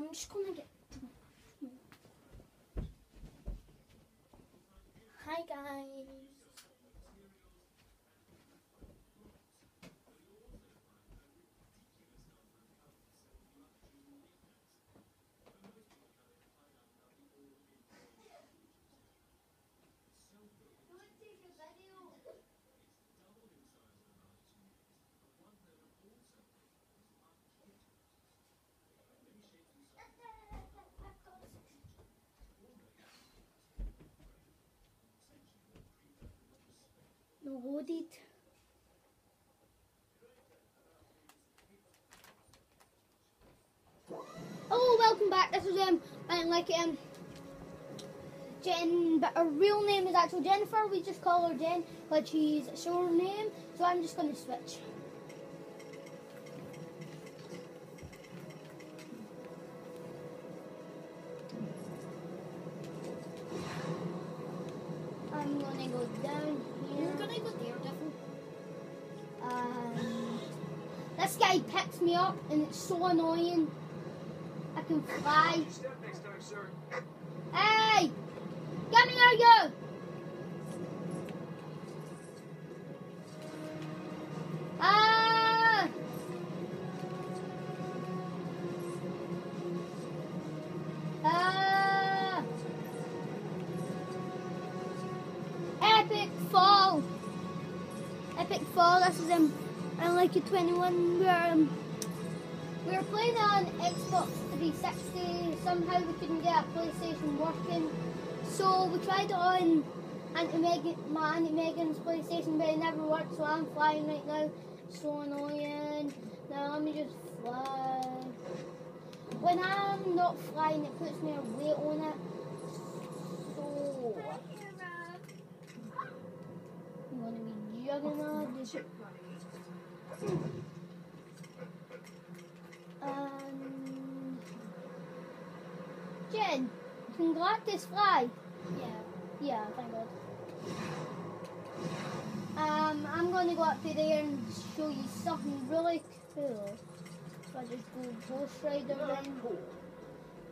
I'm just gonna get. Hi guys. Oh, welcome back. This is um, I like um, Jen, but her real name is actually Jennifer. We just call her Jen, but she's short name, so I'm just gonna switch. Guy picks me up and it's so annoying. I can fly. Step next time, sir. Hey! Come here, you! Ah! Ah! Epic fall! Epic fall, this is um, I like a 21 where um, we were playing on Xbox 360. Somehow we couldn't get a PlayStation working, so we tried it on Auntie Megan, my Auntie Megan's PlayStation, but it never worked. So I'm flying right now. So annoying. Now let me just fly. When I'm not flying, it puts me a weight on it. So I'm gonna be juggernaut. Um, Jen, can Galactus fly? Yeah. Yeah, thank God. Um, I'm going to go up to there and show you something really cool. So I just go Ghost Rider down,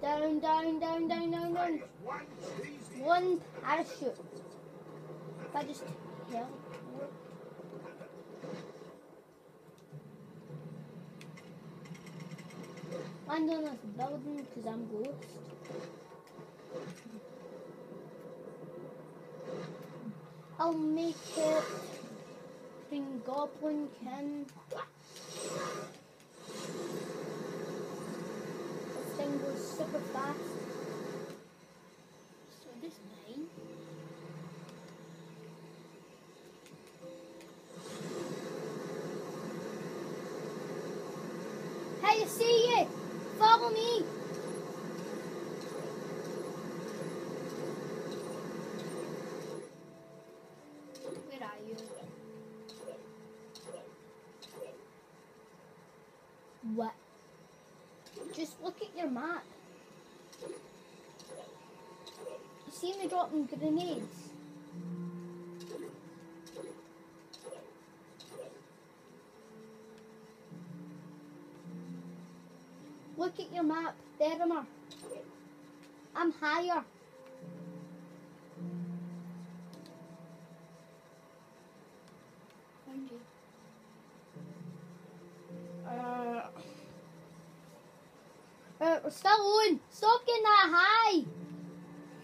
down, down, down, down, down, down. One parachute. If I just teleport. Land on this building because I'm ghost. I'll make it Green Goblin can. This thing goes super fast. So this mine. Hey, I see you! Follow me! Where are you? What? Just look at your map. You see me dropping grenades? Look at your map, Derimer. I'm higher. Uh, uh, we're still on. Stop getting that high.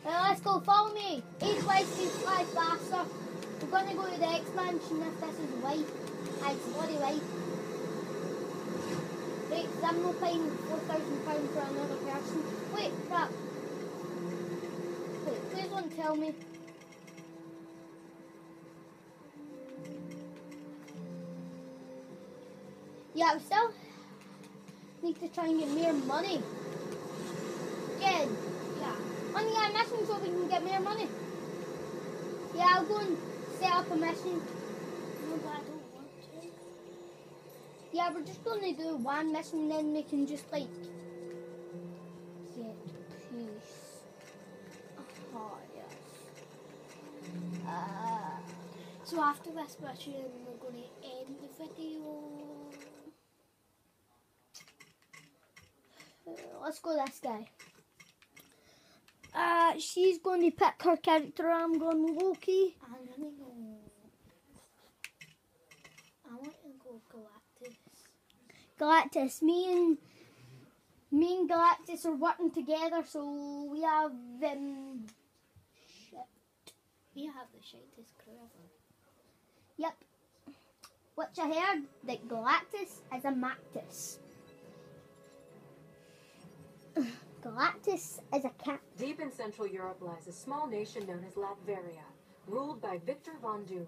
Uh, let's go. Follow me. Eight ways to fly faster. We're gonna go to the expansion if this is. Aye, It's bloody white. Wait, 'cause I'm not paying four thousand pounds for another person. Wait, crap. Wait, please don't tell me. Yeah, we still need to try and get more money. Jen, Yeah. only got a mission so we can get more money. Yeah, I'll go and set up a mission. No, but I don't want to. Yeah, we're just gonna do one mission, and then we can just like get peace. Oh yes. Uh, So after this mission, we're going to end the video. let's go this guy. Uh, she's going to pick her character. I'm going Loki. I'm gonna go. I want to go Galactus. Me and me and Galactus are working together, so we have um. Shit. We have the shitest crew ever. Yep. Which I heard that Galactus is a Mactus. Galactus is a cat. Deep in Central Europe lies a small nation known as Latveria, ruled by Victor von Doom.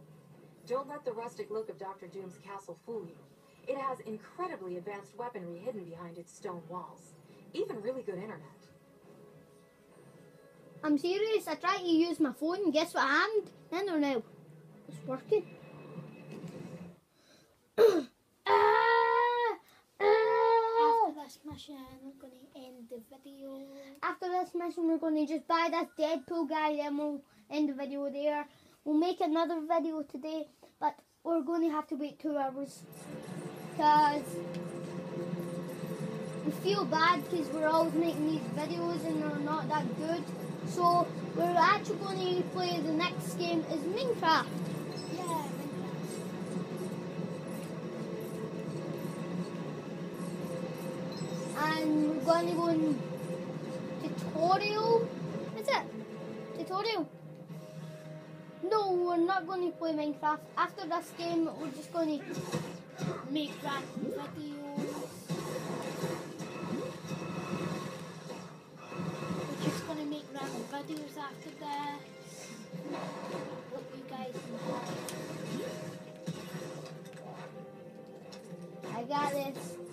Don't let the rustic look of Dr. Doom's castle fool you. It has incredibly advanced weaponry hidden behind its stone walls. Even really good internet. I'm serious. I tried to use my phone. Guess what happened? I don't know. It's working. Ah! After this mission, we're gonna end the video. After this mission, we're going to just buy this Deadpool guy, then we'll end the video there. We'll make another video today, but we're going to have to wait two hours because we feel bad because we're always making these videos and they're not that good. So we're actually going to play the next game is Minecraft. Yeah, Minecraft. and we're going to go in tutorial. Is it tutorial? No, we're not going to play Minecraft. After this game, we're just going to. Make random videos. We're just gonna make random videos after this. Hope you guys enjoy. I got this.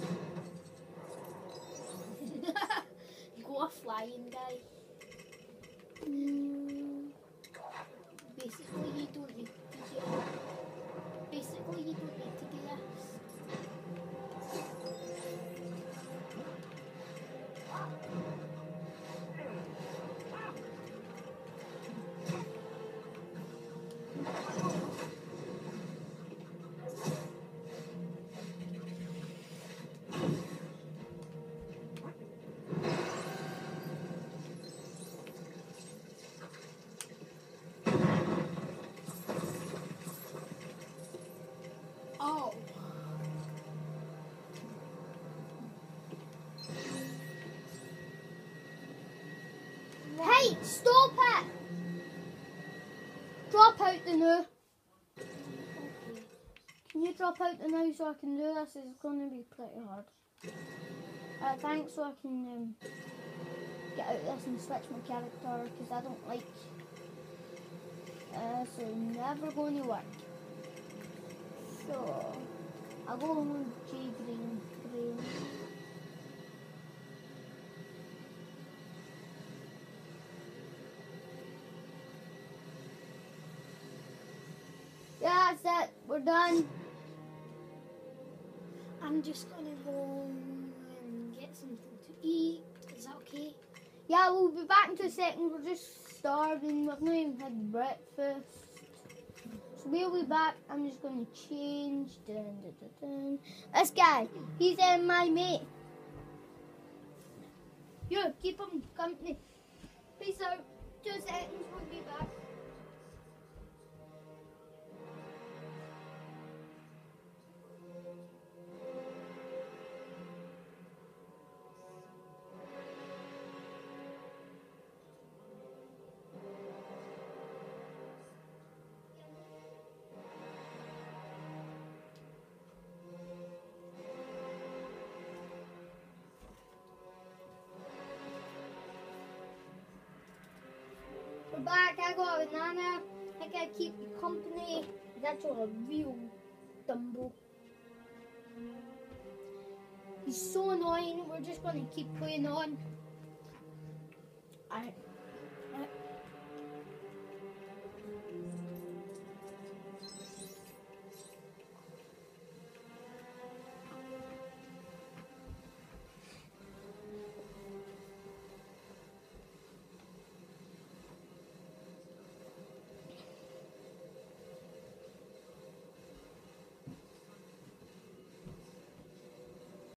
Hey, stop it! Drop out the. Okay. Can you drop out the now so I can do this? It's going to be pretty hard. Uh, thanks, so I can um, get out of this and switch my character because I don't like. Uh, so never going to work. So I'll go on G Green. Green. Yeah, that's it. We're done. I'm just gonna go and get something to eat. Is that okay? Yeah, we'll be back in a second. We're just starving. We've not even had breakfast. So we'll be back. I'm just going to change. Dun, dun, dun. This guy, he's uh, my mate. You keep him company. Peace out. Two seconds. We'll be back. Back. I got a banana. I can keep you company. That's on a real Dumbo. He's so annoying. We're just gonna keep playing on. I.